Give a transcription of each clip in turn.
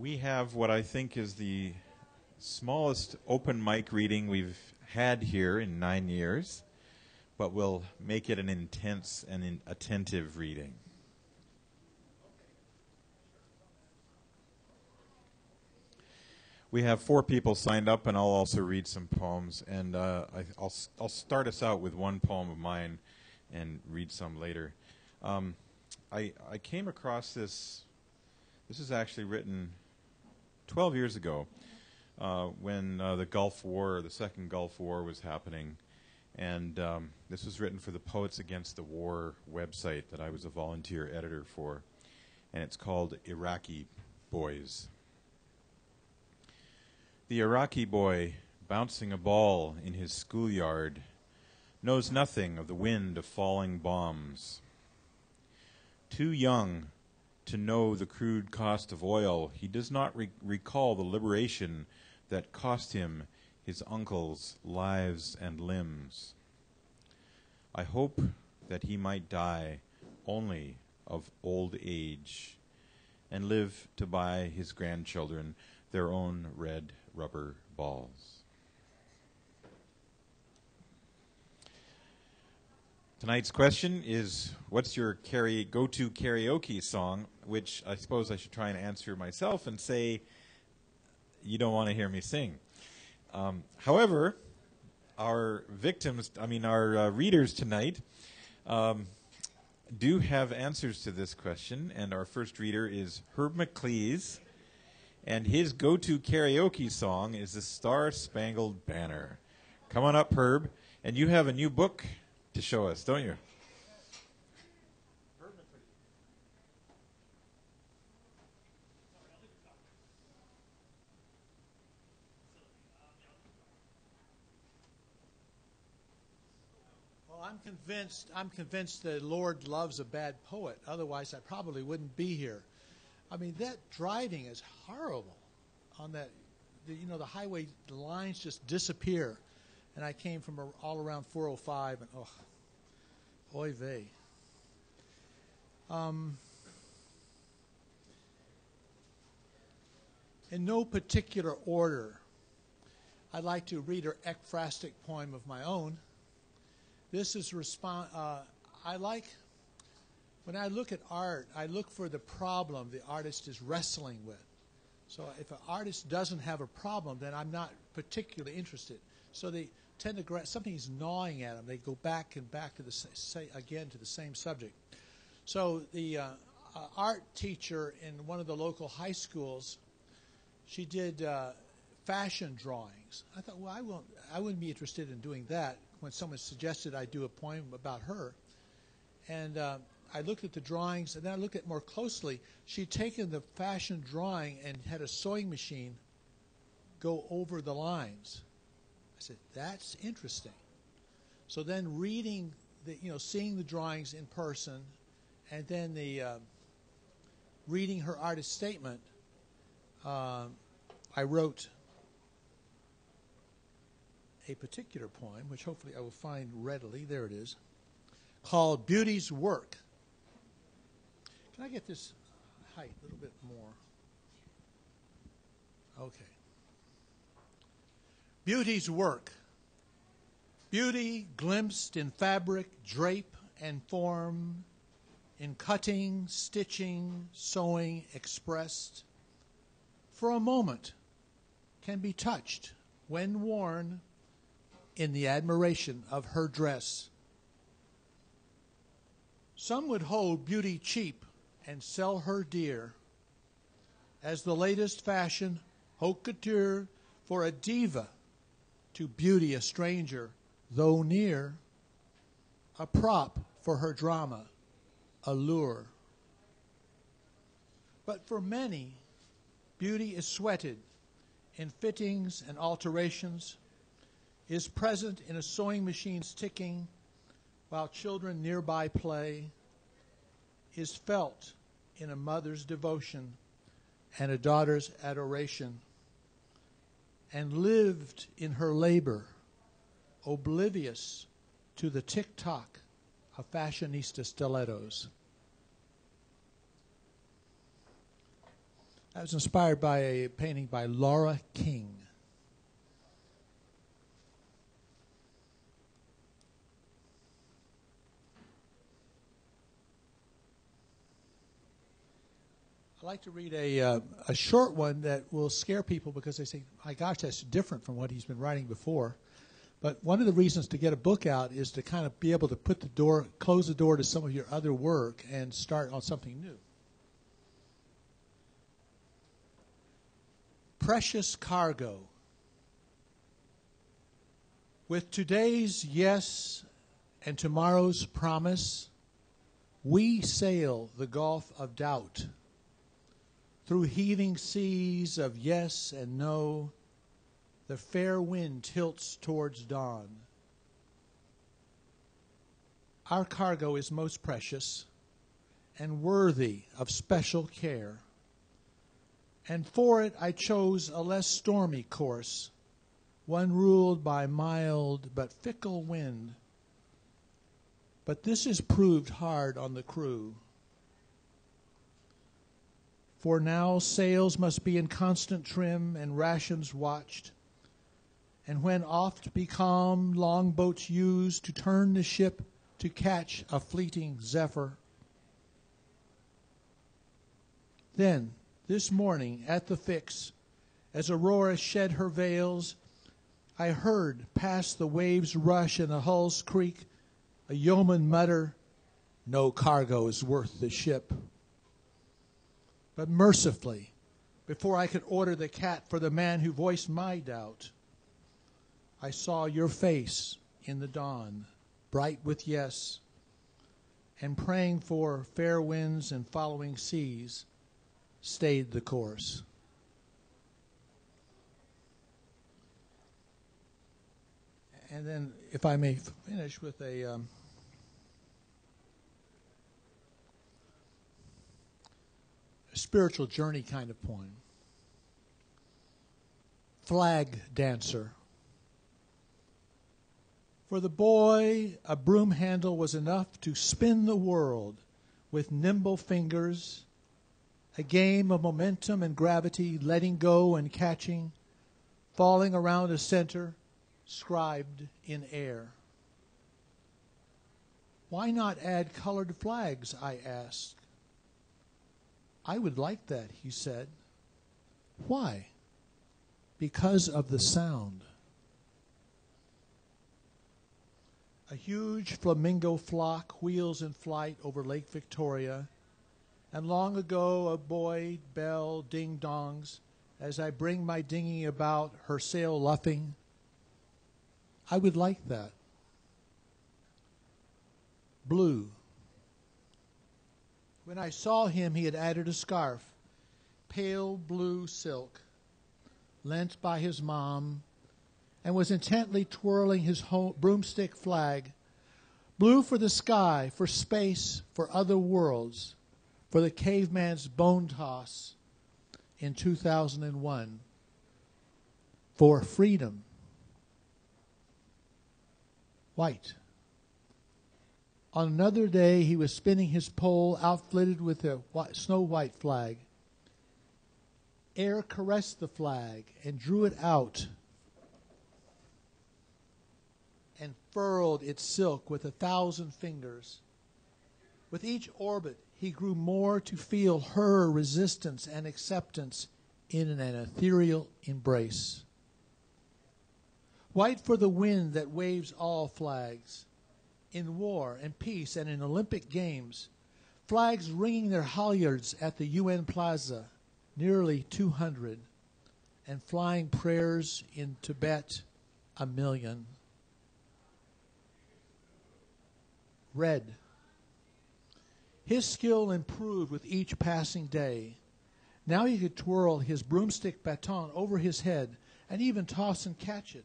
We have what I think is the smallest open mic reading we've had here in nine years, but we'll make it an intense and in attentive reading. We have four people signed up, and I'll also read some poems. And uh, I, will I'll start us out with one poem of mine and read some later. Um, I, I came across this. This is actually written 12 years ago uh, when uh, the Gulf War, the Second Gulf War, was happening. And um, this was written for the Poets Against the War website that I was a volunteer editor for. And it's called Iraqi Boys. The Iraqi boy bouncing a ball in his schoolyard knows nothing of the wind of falling bombs. Too young to know the crude cost of oil, he does not re- recall the liberation that cost him his uncle's lives and limbs. I hope that he might die only of old age and live to buy his grandchildren their own red rubber balls. Tonight's question is What's your go to karaoke song? Which I suppose I should try and answer myself and say, You don't want to hear me sing. Um, however, our victims, I mean, our uh, readers tonight, um, do have answers to this question, and our first reader is Herb McLeese and his go to karaoke song is the Star Spangled Banner. Come on up, Herb. And you have a new book to show us, don't you? I'm convinced. I'm convinced the Lord loves a bad poet. Otherwise, I probably wouldn't be here. I mean, that driving is horrible on that. You know, the highway the lines just disappear. And I came from all around 405, and oh, oy vey. Um, in no particular order, I'd like to read an ekphrastic poem of my own. This is respond. Uh, I like when I look at art, I look for the problem the artist is wrestling with. So if an artist doesn't have a problem, then I'm not particularly interested. So they tend to grasp Is gnawing at them. They go back and back to the say again to the same subject. So the uh, art teacher in one of the local high schools, she did uh, fashion drawings. I thought, well, I won't. I wouldn't be interested in doing that. When someone suggested I do a poem about her, and uh, I looked at the drawings and then I looked at more closely. She'd taken the fashion drawing and had a sewing machine go over the lines. I said, that's interesting. So then reading the, you know, seeing the drawings in person and then the uh, reading her artist statement, uh, I wrote a particular poem, which hopefully I will find readily. There it is, called Beauty's Work. Can I get this height a little bit more? Okay. Beauty's work. Beauty glimpsed in fabric, drape, and form, in cutting, stitching, sewing, expressed, for a moment can be touched when worn in the admiration of her dress. Some would hold beauty cheap and sell her dear as the latest fashion haute couture for a diva to beauty a stranger, though near, a prop for her drama, a lure. But for many, beauty is sweated in fittings and alterations, is present in a sewing machine's ticking while children nearby play, is felt in a mother's devotion and a daughter's adoration, and lived in her labor, oblivious to the tick tock of fashionista stilettos. I was inspired by a painting by Laura King. I'd like to read a, uh, a short one that will scare people because they say, my gosh, that's different from what he's been writing before. But one of the reasons to get a book out is to kind of be able to put the door, close the door to some of your other work and start on something new. Precious cargo. With today's yes and tomorrow's promise, we sail the gulf of doubt through heaving seas of yes and no, the fair wind tilts towards dawn. Our cargo is most precious and worthy of special care. And for it I chose a less stormy course, one ruled by mild but fickle wind. But this has proved hard on the crew. For now sails must be in constant trim and rations watched. And when oft becalmed, longboats used to turn the ship to catch a fleeting zephyr. Then, this morning at the fix, as Aurora shed her veils, I heard past the waves' rush and the hull's creak a yeoman mutter, No cargo is worth the ship. But mercifully, before I could order the cat for the man who voiced my doubt, I saw your face in the dawn, bright with yes, and praying for fair winds and following seas, stayed the course. And then, if I may finish with a. Um, spiritual journey kind of poem. Flag dancer. For the boy, a broom handle was enough to spin the world with nimble fingers, a game of momentum and gravity, letting go and catching, falling around a center, scribed in air. Why not add colored flags? I asked. I would like that, he said. Why? Because of the sound. A huge flamingo flock wheels in flight over Lake Victoria, and long ago a boy bell ding dongs as I bring my dinghy about, her sail luffing. I would like that. Blue when I saw him, he had added a scarf, pale blue silk, lent by his mom, and was intently twirling his broomstick flag, blue for the sky, for space, for other worlds, for the caveman's bone toss in 2001, for freedom. White. On another day, he was spinning his pole, outfitted with a snow white flag. Air caressed the flag and drew it out and furled its silk with a thousand fingers. With each orbit, he grew more to feel her resistance and acceptance in an ethereal embrace. White for the wind that waves all flags in war and peace and in Olympic Games, flags ringing their halyards at the UN Plaza, nearly 200, and flying prayers in Tibet, a million. Red. His skill improved with each passing day. Now he could twirl his broomstick baton over his head and even toss and catch it.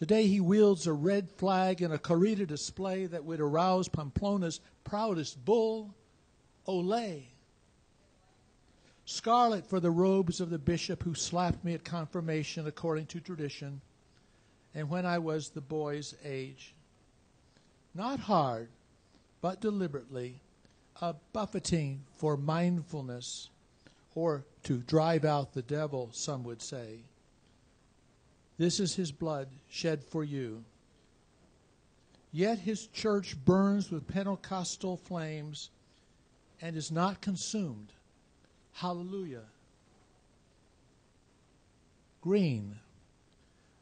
Today he wields a red flag in a corrida display that would arouse Pamplona's proudest bull, Ole. Scarlet for the robes of the bishop who slapped me at confirmation according to tradition, and when I was the boy's age. Not hard, but deliberately, a buffeting for mindfulness, or to drive out the devil, some would say. This is his blood shed for you. Yet his church burns with Pentecostal flames and is not consumed. Hallelujah. Green.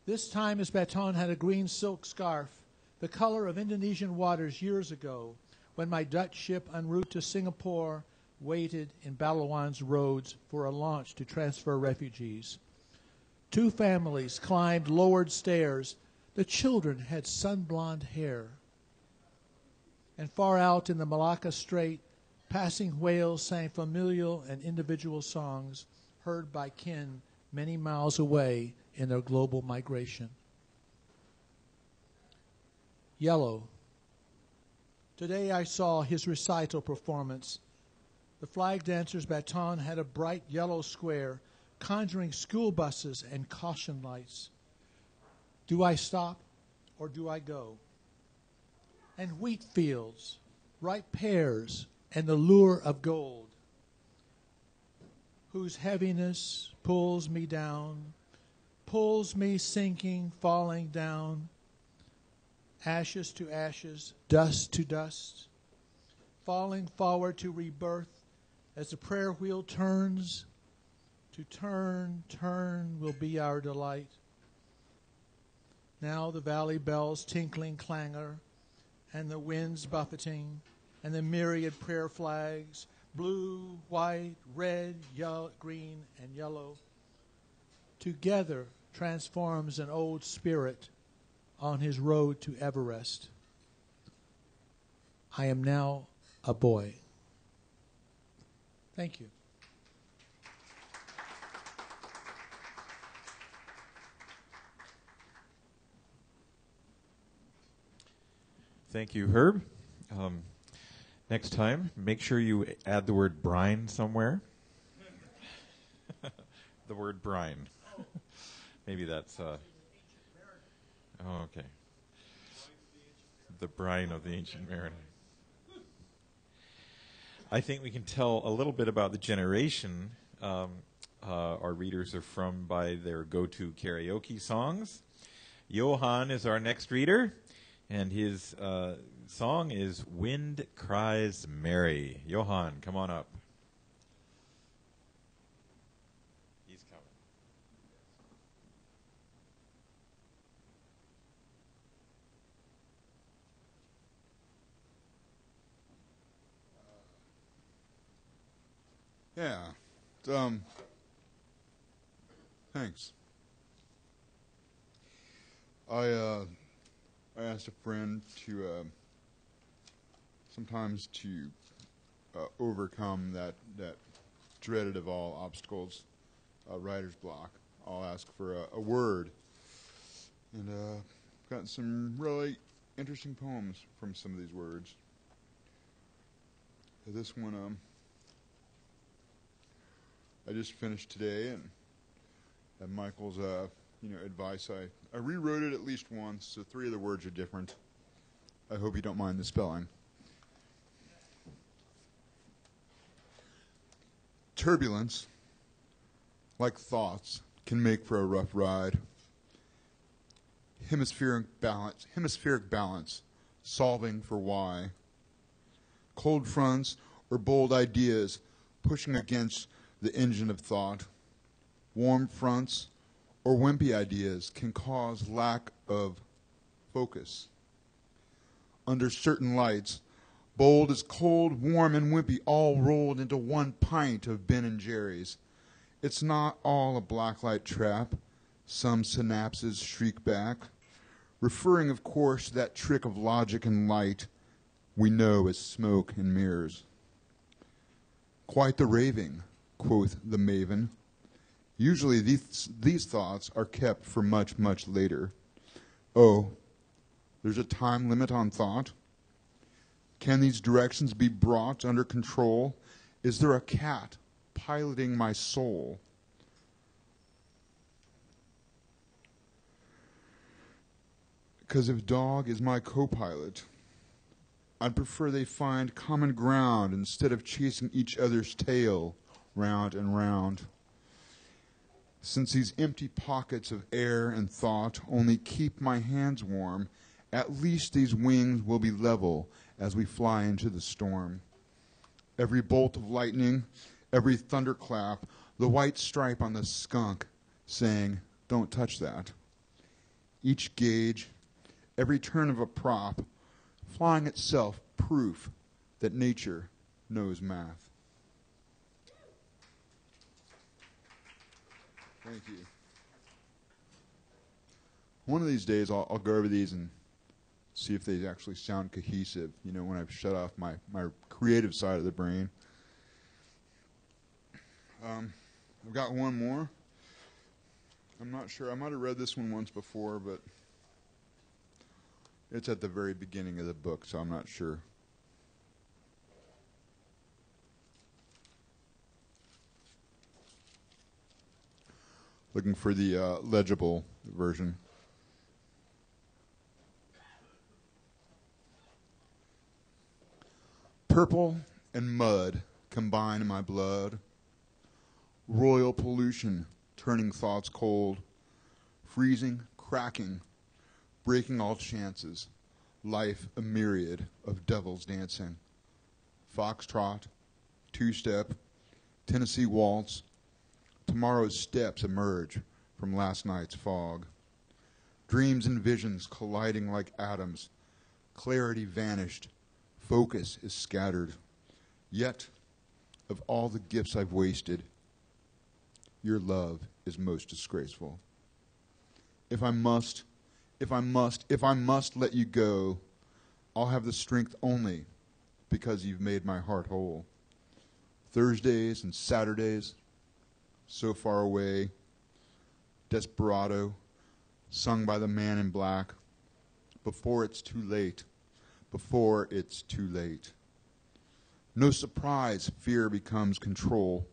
This time his baton had a green silk scarf, the color of Indonesian waters years ago, when my Dutch ship en route to Singapore waited in Belawan's roads for a launch to transfer refugees. Two families climbed lowered stairs. The children had sun blonde hair. And far out in the Malacca Strait, passing whales sang familial and individual songs heard by kin many miles away in their global migration. Yellow. Today I saw his recital performance the flag dancer's baton had a bright yellow square conjuring school buses and caution lights. Do I stop or do I go? And wheat fields, ripe pears, and the lure of gold, whose heaviness pulls me down, pulls me sinking, falling down, ashes to ashes, dust to dust, falling forward to rebirth as the prayer wheel turns, to turn, turn will be our delight. Now the valley bells tinkling clangor, and the winds buffeting, and the myriad prayer flags, blue, white, red, yellow, green, and yellow, together transforms an old spirit on his road to Everest. I am now a boy. Thank you. Thank you, Herb. Um, next time, make sure you add the word brine somewhere. the word brine. Maybe that's. Uh, oh, okay. The brine of the ancient mariner. I think we can tell a little bit about the generation um, uh, our readers are from by their go to karaoke songs. Johan is our next reader, and his uh, song is Wind Cries Mary. Johan, come on up. He's coming. Yeah. Um. Thanks. I uh, I asked a friend to uh, sometimes to uh, overcome that that dreaded of all obstacles, uh, writer's block. I'll ask for a, a word, and uh, gotten some really interesting poems from some of these words. This one, um, I just finished today, and at Michael's, uh, you know, advice, I, I rewrote it at least once, so three of the words are different. I hope you don't mind the spelling. Turbulence, like thoughts, can make for a rough ride. Hemispheric balance, hemispheric balance, solving for why. Cold fronts or bold ideas pushing against the engine of thought. Warm fronts or wimpy ideas can cause lack of focus. Under certain lights, bold is cold, warm, and wimpy all rolled into one pint of Ben and Jerry's. It's not all a blacklight trap. Some synapses shriek back, referring, of course, to that trick of logic and light we know as smoke and mirrors. Quite the raving, quoth the maven. Usually these, these thoughts are kept for much, much later. Oh, there's a time limit on thought? Can these directions be brought under control? Is there a cat piloting my soul? Because if dog is my co pilot, I'd prefer they find common ground instead of chasing each other's tail round and round. Since these empty pockets of air and thought only keep my hands warm, at least these wings will be level as we fly into the storm. Every bolt of lightning, every thunderclap, the white stripe on the skunk saying, Don't touch that. Each gauge, every turn of a prop, flying itself proof that nature knows math. Thank you. One of these days, I'll, I'll go over these and see if they actually sound cohesive, you know, when I've shut off my, my creative side of the brain. Um, I've got one more. I'm not sure. I might have read this one once before, but it's at the very beginning of the book, so I'm not sure. Looking for the uh, legible version. Purple and mud combine in my blood. Royal pollution turning thoughts cold. Freezing, cracking, breaking all chances. Life a myriad of devils dancing. Foxtrot, two step, Tennessee waltz. Tomorrow's steps emerge from last night's fog. Dreams and visions colliding like atoms. Clarity vanished focus is scattered. Yet, of all the gifts I've wasted, your love is most disgraceful. If I must, if I must, if I must let you go, I'll have the strength only because you've made my heart whole. Thursdays and Saturdays, so far away, desperado, sung by the man in black, before it's too late before it's too late. No surprise, fear becomes control.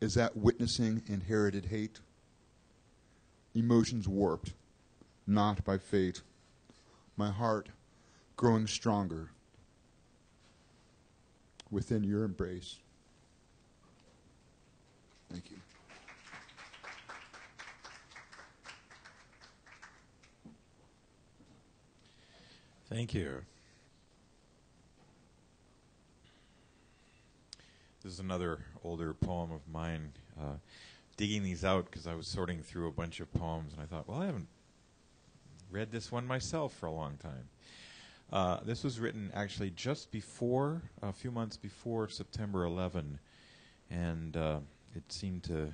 Is that witnessing inherited hate? Emotions warped, not by fate. My heart growing stronger within your embrace. Thank you. Thank you. This is another older poem of mine. Uh, digging these out because I was sorting through a bunch of poems, and I thought, well, I haven't read this one myself for a long time. Uh, this was written actually just before, a few months before September 11, and uh, it seemed to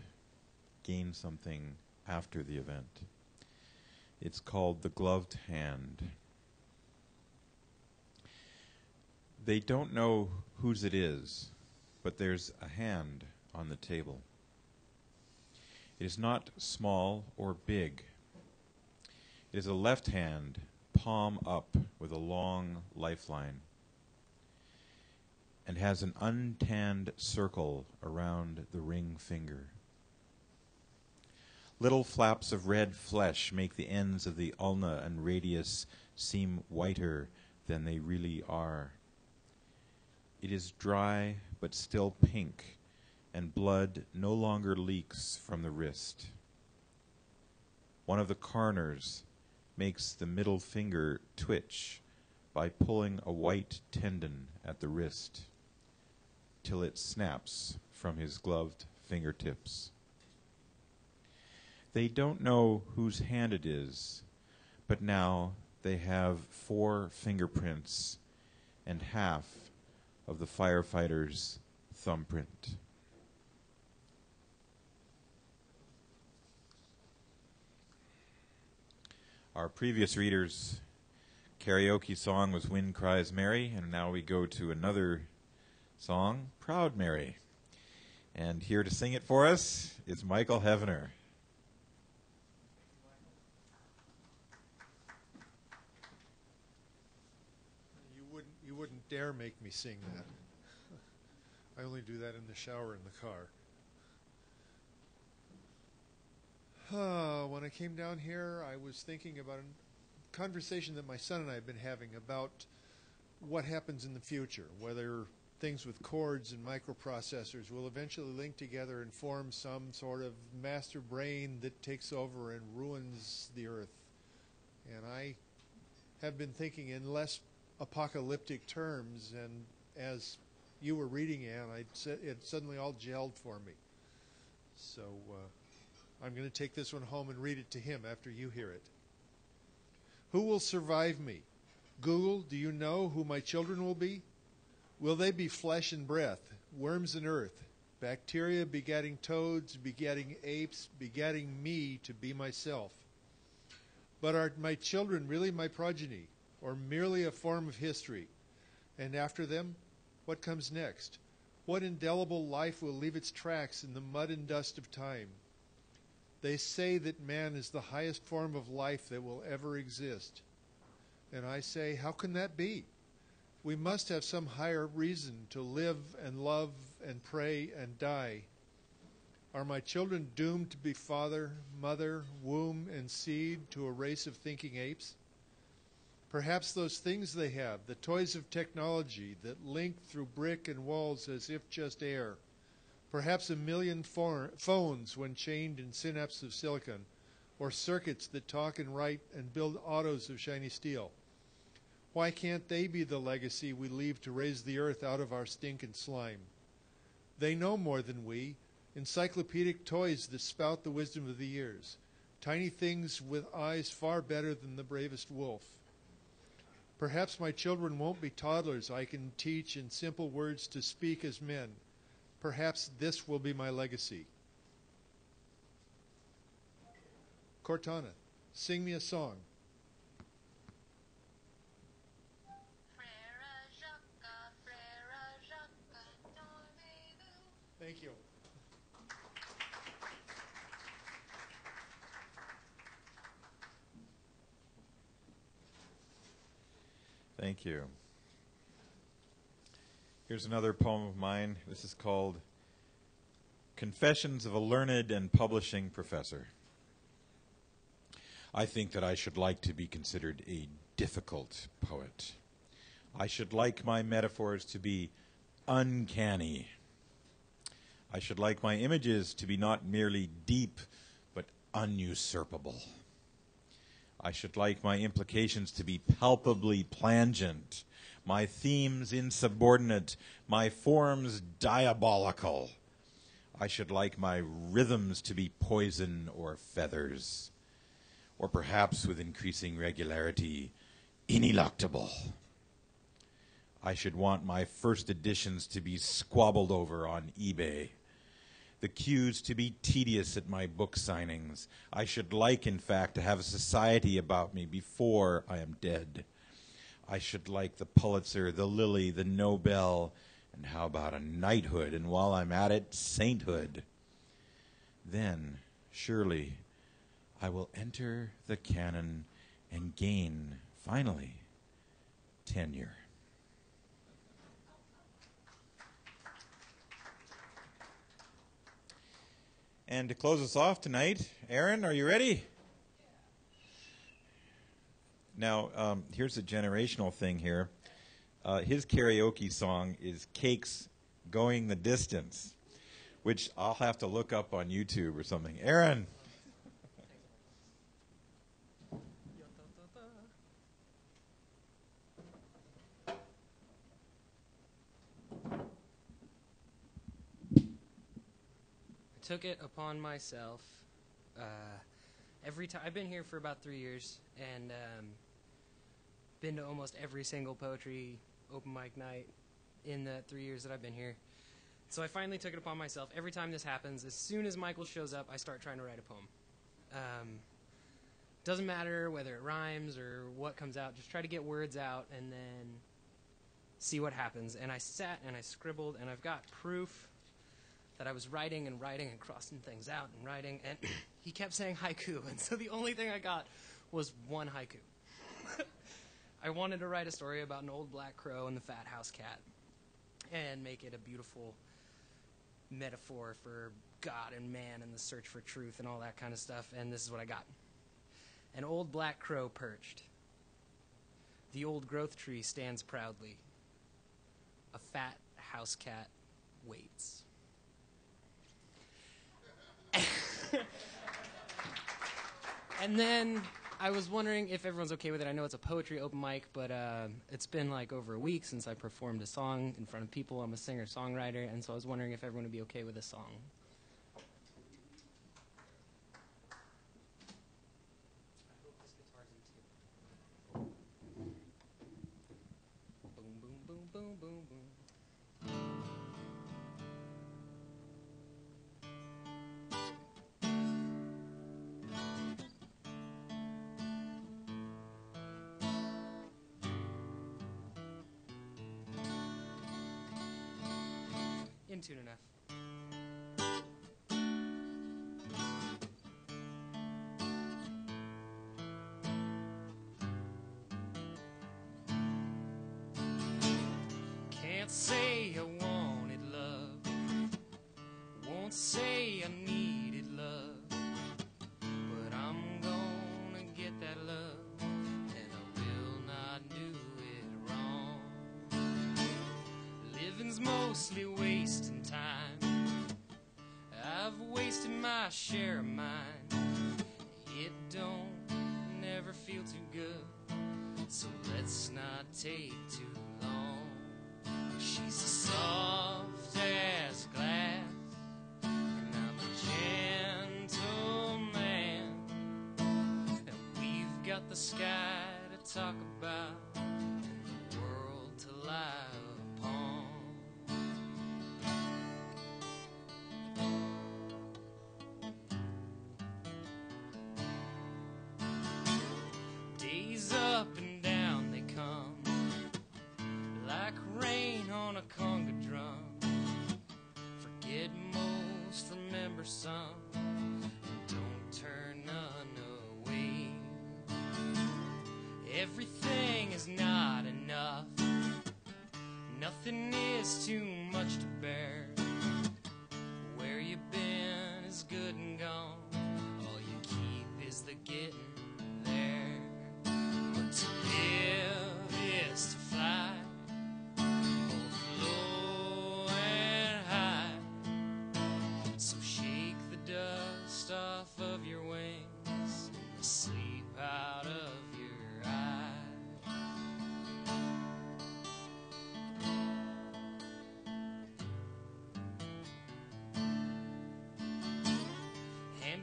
gain something after the event. It's called The Gloved Hand. They don't know whose it is, but there's a hand on the table. It is not small or big. It is a left hand, palm up, with a long lifeline, and has an untanned circle around the ring finger. Little flaps of red flesh make the ends of the ulna and radius seem whiter than they really are. It is dry but still pink, and blood no longer leaks from the wrist. One of the carners makes the middle finger twitch by pulling a white tendon at the wrist till it snaps from his gloved fingertips. They don't know whose hand it is, but now they have four fingerprints and half of the firefighter's thumbprint. Our previous reader's karaoke song was Wind Cries Mary, and now we go to another song, Proud Mary. And here to sing it for us is Michael Heavener. wouldn't dare make me sing that. I only do that in the shower in the car. Uh, when I came down here, I was thinking about a conversation that my son and I have been having about what happens in the future, whether things with cords and microprocessors will eventually link together and form some sort of master brain that takes over and ruins the earth. And I have been thinking in less apocalyptic terms, and as you were reading it, I it suddenly all gelled for me. So uh, I'm going to take this one home and read it to him after you hear it. Who will survive me? Google, do you know who my children will be? Will they be flesh and breath, worms and earth, bacteria begetting toads, begetting apes, begetting me to be myself? But are my children really my progeny, or merely a form of history? And after them, what comes next? What indelible life will leave its tracks in the mud and dust of time? They say that man is the highest form of life that will ever exist. And I say, how can that be? We must have some higher reason to live and love and pray and die. Are my children doomed to be father, mother, womb, and seed to a race of thinking apes? Perhaps those things they have, the toys of technology that link through brick and walls as if just air. Perhaps a million phones when chained in synapses of silicon, or circuits that talk and write and build autos of shiny steel. Why can't they be the legacy we leave to raise the earth out of our stink and slime? They know more than we, encyclopedic toys that spout the wisdom of the years, tiny things with eyes far better than the bravest wolf. Perhaps my children won't be toddlers I can teach in simple words to speak as men. Perhaps this will be my legacy. Cortana, sing me a song. Thank you. Here's another poem of mine. This is called Confessions of a Learned and Publishing Professor. I think that I should like to be considered a difficult poet. I should like my metaphors to be uncanny. I should like my images to be not merely deep, but unusurpable. I should like my implications to be palpably plangent, my themes insubordinate, my forms diabolical. I should like my rhythms to be poison or feathers, or perhaps with increasing regularity, ineluctable. I should want my first editions to be squabbled over on eBay the queues to be tedious at my book signings. I should like, in fact, to have a society about me before I am dead. I should like the Pulitzer, the Lilly, the Nobel, and how about a knighthood, and while I'm at it, sainthood? Then, surely, I will enter the canon and gain, finally, tenure. And to close us off tonight, Aaron, are you ready? Now, um, here's a generational thing here. Uh, his karaoke song is Cakes Going the Distance, which I'll have to look up on YouTube or something. Aaron. Took it upon myself. Uh, every time I've been here for about three years and um, been to almost every single poetry open mic night in the three years that I've been here. So I finally took it upon myself. Every time this happens, as soon as Michael shows up, I start trying to write a poem. Um, doesn't matter whether it rhymes or what comes out. Just try to get words out and then see what happens. And I sat and I scribbled, and I've got proof that I was writing and writing and crossing things out and writing, and he kept saying haiku, and so the only thing I got was one haiku. I wanted to write a story about an old black crow and the fat house cat, and make it a beautiful metaphor for God and man and the search for truth and all that kind of stuff, and this is what I got. An old black crow perched. The old growth tree stands proudly. A fat house cat waits. And then I was wondering if everyone's okay with it. I know it's a poetry open mic, but uh, it's been like over a week since I performed a song in front of people. I'm a singer songwriter, and so I was wondering if everyone would be okay with a song. Can't say I wanted love. Won't say I needed love. But I'm gonna get that love. And I will not do it wrong. Living's mostly wasting time. I've wasted my share of mine. It don't never feel too good. So let's not take too we've the sky to talk about, the world to lie upon. Days up and down they come like rain on a conga drum. Forget most, remember some. Too much to bear.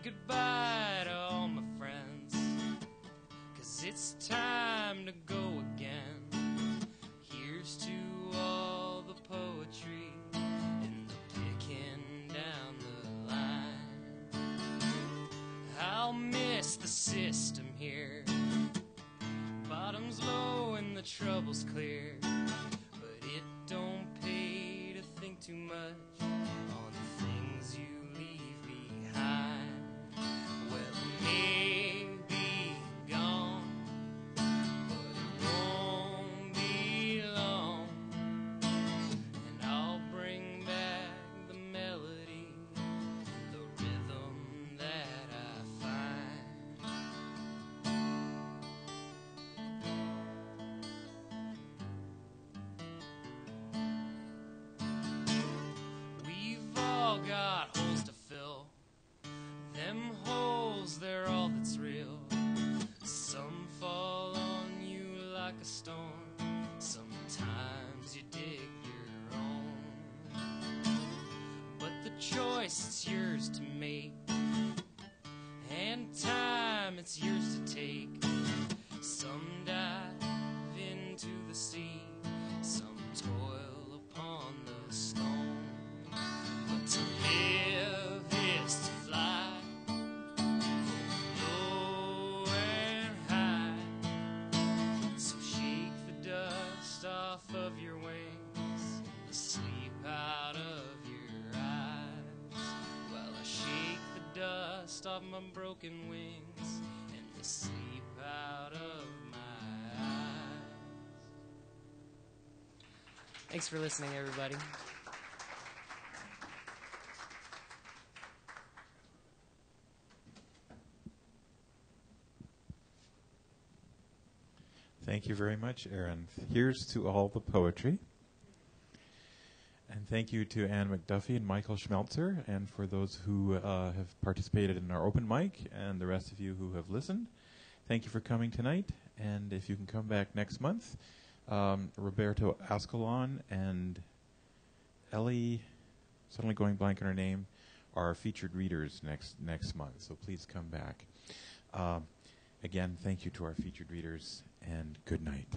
Goodbye to all my friends. Cause it's time to go again. Here's to all the poetry and the picking down the line. I'll miss the system here. Bottom's low and the trouble's clear. Them holes, they're all that's real. Some fall on you like a storm. Sometimes you dig your own. But the choice, it's yours to make. And time, it's yours to take. Some dive into the sea. Some toil my broken wings and sleep out of my eyes. Thanks for listening, everybody. Thank you very much, Aaron. Here's to all the poetry. Thank you to Ann McDuffie and Michael Schmelzer, and for those who uh, have participated in our open mic, and the rest of you who have listened. Thank you for coming tonight, and if you can come back next month, um, Roberto Ascalon and Ellie, suddenly going blank on her name, are featured readers next next month. So please come back. Um, again, thank you to our featured readers, and good night.